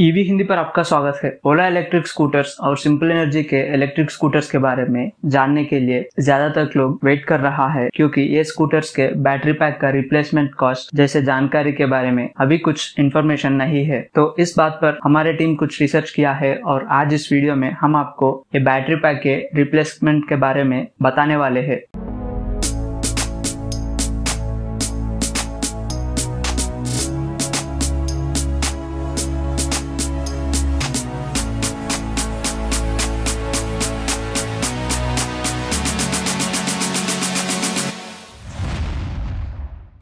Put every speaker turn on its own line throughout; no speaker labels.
EV Hindi पर आपका स्वागत है। ओला इलेक्ट्रिक स्कूटर्स और सिंपल एनर्जी के इलेक्ट्रिक स्कूटर्स के बारे में जानने के लिए ज़्यादातर लोग वेट कर रहा है क्योंकि ये स्कूटर्स के बैटरी पैक का रिप्लेसमेंट कॉस्ट जैसे जानकारी के बारे में अभी कुछ इन्फॉर्मेशन नहीं है। तो इस बात पर हमारे टीम कुछ रिसर्च किया है और आज इस वीडियो में हम आपको ये बैटरी पैक के रिप्लेसमेंट के बारे में बताने वाले हैं।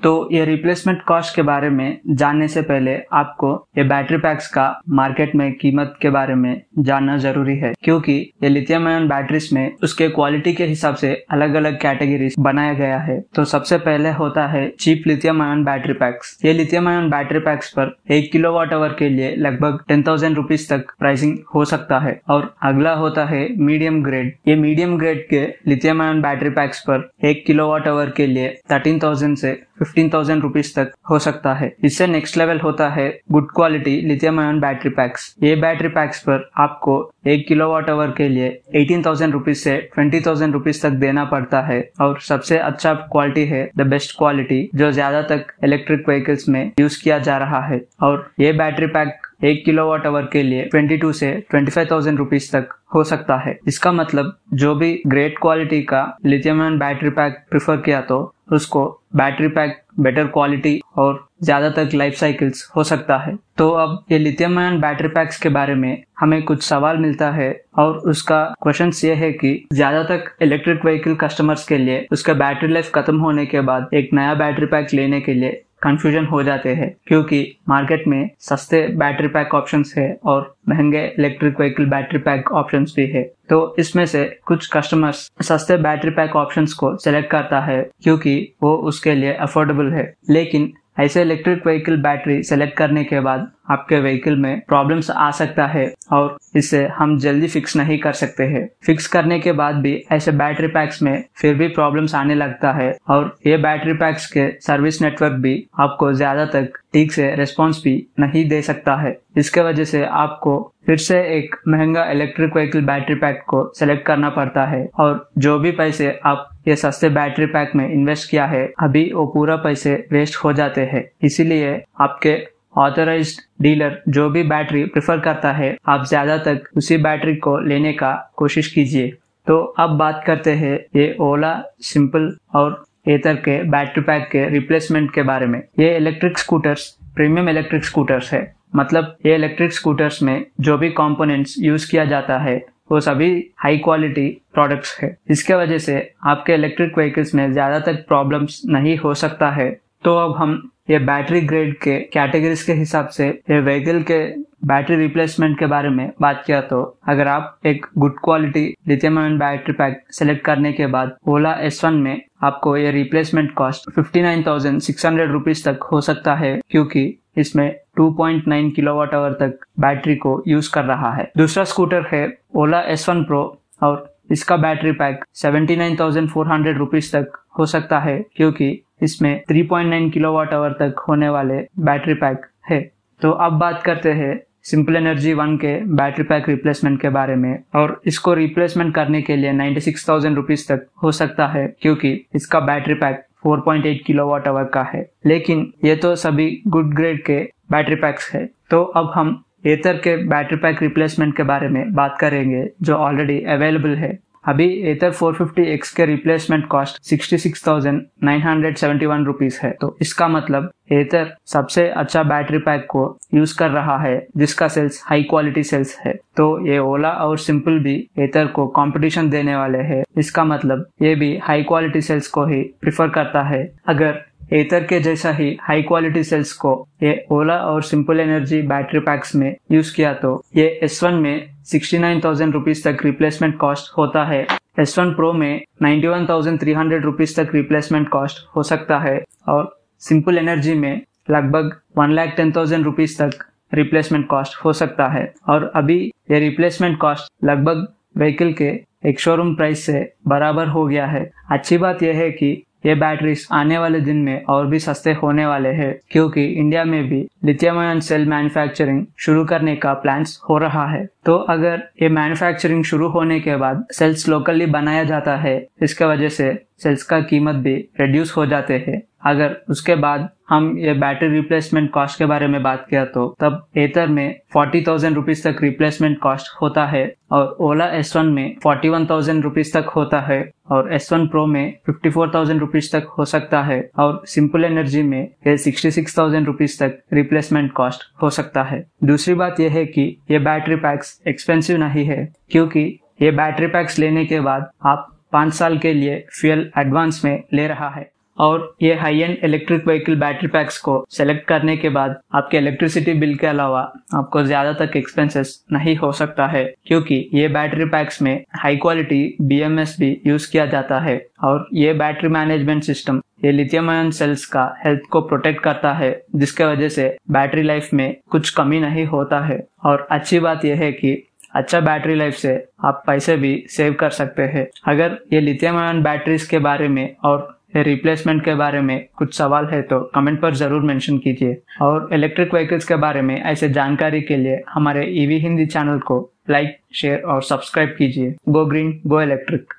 तो ये रिप्लेसमेंट कॉस्ट के बारे में जानने से पहले आपको ये बैटरी पैक्स का मार्केट में कीमत के बारे में जानना ज़रूरी है, क्योंकि ये लिथियम आयन बैटरीज में उसके क्वालिटी के हिसाब से अलग अलग कैटेगरी बनाया गया है। तो सबसे पहले होता है cheap lithium ion battery packs ये लिथियम आयन बैटरी पैक्स पर एक किलो वाट आवर के लिए लगभग टेन थाउज़ेंड रुपीज़ तक प्राइसिंग हो सकता है। और अगला होता है मीडियम ग्रेड ये मीडियम ग्रेड के लिथियम आयन बैटरी पैक्स पर एक किलो वाट आवर के लिए थर्टीन थाउज़ेंड से फिफ्टीन थाउज़ेंड रुपीज़ तक हो सकता है। इससे नेक्स्ट लेवल होता है good quality lithium ion battery packs ये बैटरी पैक्स पर आपको एक किलो वाट आवर के लिए एटीन थाउज़ेंड रुपीज़ से ट्वेंटी थाउज़ेंड रुपीज़ तक देना पड़ता है और सबसे अच्छा क्वालिटी है द बेस्ट क्वालिटी जो ज़्यादा तक इलेक्ट्रिक व्हीकल्स में यूज़ किया जा रहा है। और ये बैटरी पैक एक किलो वाट आवर के लिए 22 से 25,000 थाउज़ेंड रुपीज़ तक हो सकता है। इसका मतलब जो भी ग्रेट क्वालिटी का लिथियम बैटरी पैक प्रिफर किया तो उसको बैटरी पैक बेटर क्वालिटी और ज़्यादा तक लाइफ साइकिल्स हो सकता है। तो अब ये लिथियम आयन बैटरी पैक्स के बारे में हमें कुछ सवाल मिलता है और उसका क्वेश्चन ये है कि ज़्यादा तक इलेक्ट्रिक व्हीकल कस्टमर्स के लिए उसका बैटरी लाइफ खत्म होने के बाद एक नया बैटरी पैक लेने के लिए कंफ्यूजन हो जाते हैं, क्योंकि मार्केट में सस्ते बैटरी पैक ऑप्शंस है और महँगे electric vehicle battery pack options भी है। तो इसमें से कुछ कस्टमर्स सस्ते बैटरी पैक ऑप्शंस को सिलेक्ट करता है, क्योंकि वो उसके लिए अफोर्डेबल है। लेकिन ऐसे इलेक्ट्रिक व्हीकल बैटरी सेलेक्ट करने के बाद आपके व्हीकल में प्रॉब्लम्स आ सकता है और इसे हम जल्दी फिक्स नहीं कर सकते हैं। फिक्स करने के बाद भी ऐसे बैटरी पैक्स में फिर भी प्रॉब्लम्स आने लगता है और ये बैटरी पैक्स के सर्विस नेटवर्क भी आपको ज़्यादा तक ठीक से रिस्पॉन्स भी नहीं दे सकता है। इसके वजह से आपको फिर से एक महँगा इलेक्ट्रिक व्हीकल बैटरी पैक को सेलेक्ट करना पड़ता है और जो भी पैसे आप ये सस्ते बैटरी पैक में इन्वेस्ट किया है, अभी वो पूरा पैसे वेस्ट हो जाते हैं। इसीलिए आपके ऑथराइज्ड डीलर जो भी बैटरी प्रेफर करता है, आप ज़्यादा तक उसी बैटरी को लेने का कोशिश कीजिए। तो अब बात करते हैं ये ओला सिंपल और एतर के बैटरी पैक के रिप्लेसमेंट के बारे में। ये electric scooters premium electric scooters है। मतलब ये इलेक्ट्रिक स्कूटर्स में जो भी कंपोनेंट्स यूज़ किया जाता है, वो सभी हाई क्वालिटी प्रोडक्ट्स है। इसके वजह से आपके इलेक्ट्रिक व्हीकल्स में ज़्यादा तक प्रॉब्लम्स नहीं हो सकता है। तो अब हम ये बैटरी ग्रेड के कैटेगरीज के हिसाब से ये व्हीकल के बैटरी रिप्लेसमेंट के बारे में बात किया तो अगर आप एक good quality lithium ion battery pack select करने के बाद ओला एस वन में आपको ये replacement cost fifty nine thousand six hundred rupees तक हो सकता है, क्योंकि इसमें 2.9 किलोवाट आवर तक बैटरी को यूज़ कर रहा है। दूसरा स्कूटर है ओला एस वन प्रो और इसका battery pack seventy nine thousand four hundred rupees तक हो सकता है, क्योंकि इसमें 3.9 किलोवाट आवर तक होने वाले बैटरी पैक है। तो अब बात करते हैं सिंपल एनर्जी वन के बैटरी पैक रिप्लेसमेंट के बारे में और इसको रिप्लेसमेंट करने के लिए नाइन्टी सिक्स थाउज़ेंड रुपीज़ तक हो सकता है क्योंकि इसका बैटरी पैक 4.8 किलोवाट आवर का है। लेकिन ये तो सभी गुड ग्रेड के बैटरी पैक्स है। तो अब हम एतर के बैटरी पैक रिप्लेसमेंट के बारे में बात करेंगे जो ऑलरेडी अवेलेबल है। अभी एथर 450X के रिप्लेसमेंट कॉस्ट 66,971 रुपीस है। तो इसका मतलब एथर सबसे अच्छा बैटरी पैक को यूज़ कर रहा है जिसका सेल्स हाई क्वालिटी सेल्स है। तो ये ओला और सिंपल भी एथर को कंपटीशन देने वाले हैं। इसका मतलब ये भी हाई क्वालिटी सेल्स को ही प्रिफर करता है। अगर एथर के जैसा ही हाई क्वालिटी सेल्स को ये ओला और सिंपल एनर्जी बैटरी पैक्स में यूज़ किया तो ये एस वन में सिक्सटी नाइन थाउज़ेंड रुपीज़ तक रिप्लेसमेंट कॉस्ट होता है। एस वन प्रो में ninety one thousand three hundred rupees तक रिप्लेसमेंट कॉस्ट हो सकता है और सिंपल एनर्जी में लगभग one lakh ten thousand rupees तक रिप्लेसमेंट कॉस्ट हो सकता है। और अभी ये रिप्लेसमेंट कॉस्ट लगभग व्हीकल के एक शोरूम प्राइस से बराबर हो गया है। अच्छी बात यह है कि ये बैटरीज आने वाले दिन में और भी सस्ते होने वाले हैं, क्योंकि इंडिया में भी लिथियम आयन सेल मैन्युफैक्चरिंग शुरू करने का प्लान हो रहा है। तो अगर ये मैन्युफैक्चरिंग शुरू होने के बाद सेल्स लोकली बनाया जाता है, इसके वजह से सेल्स का कीमत भी रिड्यूस हो जाते हैं। अगर उसके बाद हम ये बैटरी रिप्लेसमेंट कॉस्ट के बारे में बात किया तो तब एथर में फोर्टी थाउज़ेंड रुपीज़ तक रिप्लेसमेंट कॉस्ट होता है और ओला एस वन में फोर्टी वन थाउज़ेंड रुपीज़ तक होता है और एस वन प्रो में फिफ्टी फोर थाउज़ेंड रुपीज़ तक हो सकता है और सिंपल एनर्जी में ये सिक्सटी सिक्स थाउज़ेंड रुपीज़ तक रिप्लेसमेंट कॉस्ट हो सकता है। दूसरी बात यह है कि ये बैटरी पैक्स एक्सपेंसिव नहीं है, क्योंकि ये बैटरी पैक्स लेने के बाद आप पाँच साल के लिए फ्यूल एडवांस में ले रहा है। और ये high end electric vehicle battery packs को सेलेक्ट करने के बाद आपके इलेक्ट्रिसिटी बिल के अलावा आपको ज़्यादा तक एक्सपेंसेस नहीं हो सकता है, क्योंकि ये बैटरी पैक्स में हाई क्वालिटी बीएमएस भी यूज़ किया जाता है और ये बैटरी मैनेजमेंट सिस्टम ये लिथियम आयन सेल्स का हेल्थ को प्रोटेक्ट करता है, जिसके वजह से बैटरी लाइफ में कुछ कमी नहीं होता है। और अच्छी बात यह है कि अच्छा बैटरी लाइफ से आप पैसे भी सेव कर सकते हैं। अगर ये लिथियम आयन बैटरीज के बारे में और रिप्लेसमेंट के बारे में कुछ सवाल है तो कमेंट पर ज़रूर मेंशन कीजिए। और इलेक्ट्रिक व्हीकल्स के बारे में ऐसे जानकारी के लिए हमारे ईवी हिंदी चैनल को लाइक शेयर और सब्सक्राइब कीजिए। Go green go electric